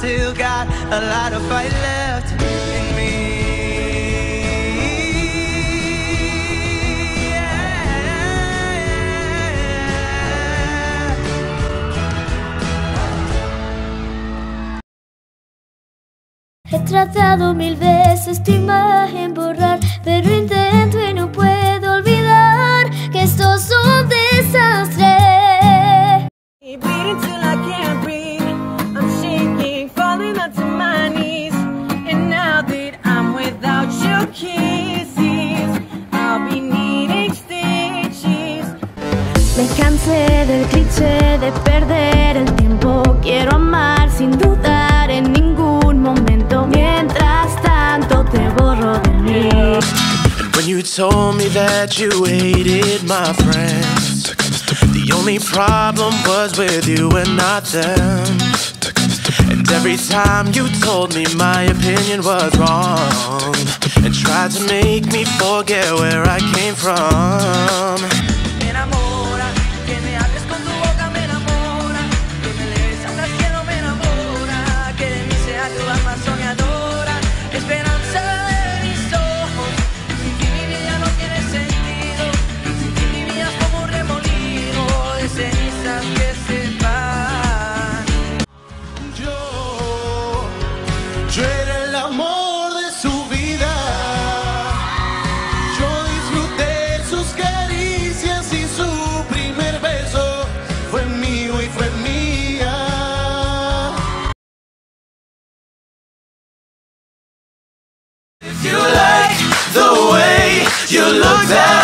still got a lot of fight left in me. Yeah. He tratado mil veces tu imagen borrar, pero intento y no puedo olvidar que esto es un desastre. Me cansé del cliché de perder el tiempo. Quiero amar sin dudar en ningún momento. Mientras tanto te borro de mí. And when you told me that you hated my friends, the only problem was with you and not them. And every time you told me my opinion was wrong, and tried to make me forget where I came from. You like the way you look that